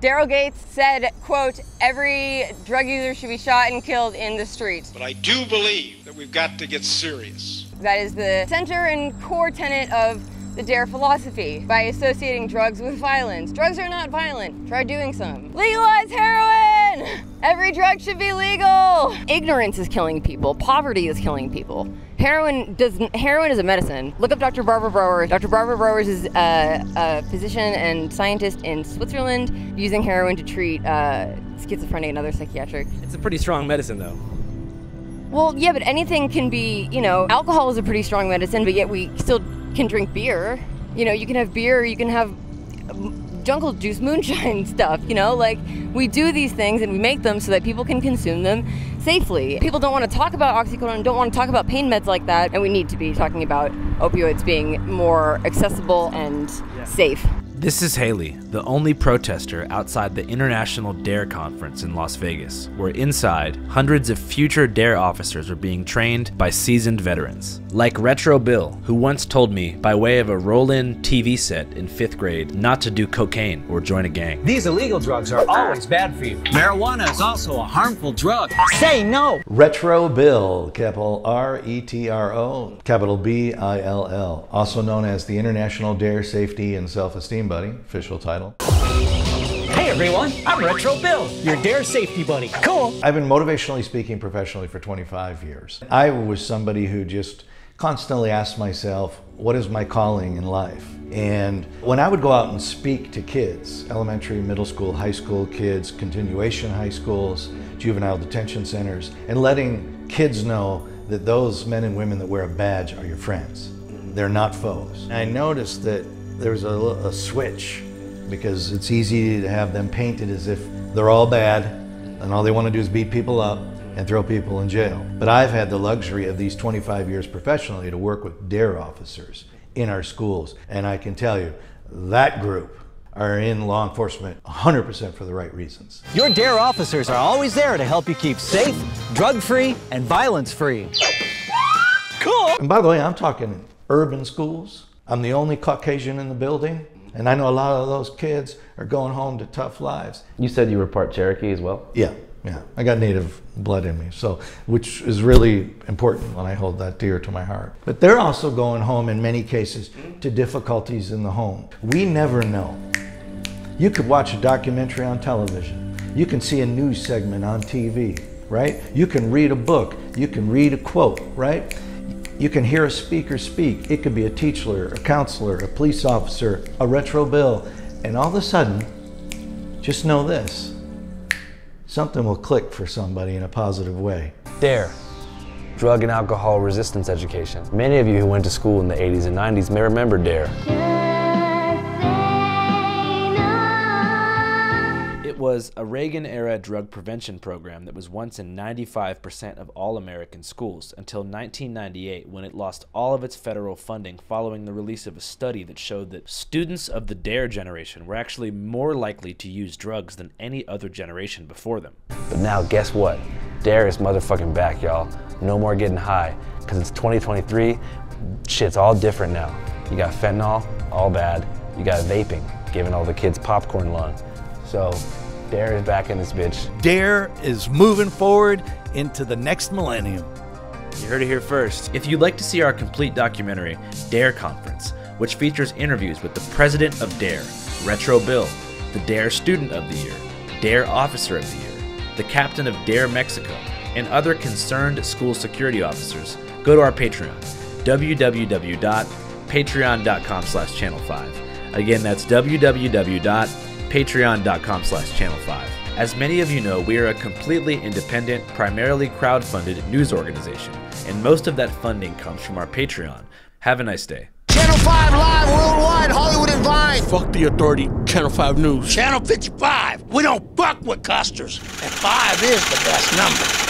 Daryl Gates said, quote, every drug user should be shot and killed in the street. But I do believe that we've got to get serious. That is the center and core tenet of the DARE philosophy by associating drugs with violence. Drugs are not violent. Try doing some. Legalize heroin! Every drug should be legal! Ignorance is killing people. Poverty is killing people. Heroin does heroin is a medicine. Look up Dr. Barbara Broers. Dr. Barbara Broers is a, a, physician and scientist in Switzerland using heroin to treat uh, schizophrenia and other psychiatric. It's a pretty strong medicine, though. Well, yeah, but anything can be, you know, alcohol is a pretty strong medicine, but yet we still can drink beer. You know, you can have beer, you can have jungle juice, moonshine stuff, you know? Like, we do these things and we make them so that people can consume them safely. People don't want to talk about oxycodone, don't want to talk about pain meds like that, and we need to be talking about opioids being more accessible and yeah. safe. This is Haley, the only protester outside the International DARE conference in Las Vegas, where inside, hundreds of future DARE officers are being trained by seasoned veterans. Like Retro Bill, who once told me, by way of a roll in TV set in fifth grade, not to do cocaine or join a gang. These illegal drugs are always bad for you. Marijuana is also a harmful drug. Say no! Retro Bill, capital R E T R O, capital B I L L, also known as the International DARE Safety and Self Esteem Buddy, official title. Everyone, I'm Retro Bill, your Dare Safety Buddy. Cool. I've been motivationally speaking professionally for 25 years. I was somebody who just constantly asked myself, what is my calling in life? And when I would go out and speak to kids, elementary, middle school, high school kids, continuation high schools, juvenile detention centers, and letting kids know that those men and women that wear a badge are your friends. They're not foes. I noticed that there's a, a switch because it's easy to have them painted as if they're all bad and all they want to do is beat people up and throw people in jail. But I've had the luxury of these 25 years professionally to work with DARE officers in our schools. And I can tell you, that group are in law enforcement 100% for the right reasons. Your DARE officers are always there to help you keep safe, drug-free, and violence-free. Cool! And by the way, I'm talking urban schools, I'm the only Caucasian in the building, and I know a lot of those kids are going home to tough lives. You said you were part Cherokee as well? Yeah, yeah. I got native blood in me, so which is really important when I hold that dear to my heart. But they're also going home in many cases to difficulties in the home. We never know. You could watch a documentary on television. You can see a news segment on TV, right? You can read a book. You can read a quote, right? You can hear a speaker speak. It could be a teacher, a counselor, a police officer, a retro bill, and all of a sudden, just know this something will click for somebody in a positive way. DARE, drug and alcohol resistance education. Many of you who went to school in the 80s and 90s may remember DARE. Was a Reagan era drug prevention program that was once in 95% of all American schools until 1998 when it lost all of its federal funding following the release of a study that showed that students of the DARE generation were actually more likely to use drugs than any other generation before them. But now, guess what? DARE is motherfucking back, y'all. No more getting high, because it's 2023. Shit's all different now. You got fentanyl, all bad. You got vaping, giving all the kids popcorn lung. So Dare is back in this bitch. Dare is moving forward into the next millennium. You heard it here first. If you'd like to see our complete documentary, Dare Conference, which features interviews with the president of Dare, Retro Bill, the Dare Student of the Year, Dare Officer of the Year, the captain of Dare Mexico, and other concerned school security officers, go to our Patreon, www.patreon.com slash channel 5. Again, that's www patreon.com slash channel 5. As many of you know, we are a completely independent, primarily crowd-funded news organization, and most of that funding comes from our Patreon. Have a nice day. Channel 5 live worldwide, Hollywood and Vine. Fuck the authority, Channel 5 News. Channel 55. We don't fuck with custers, and 5 is the best number.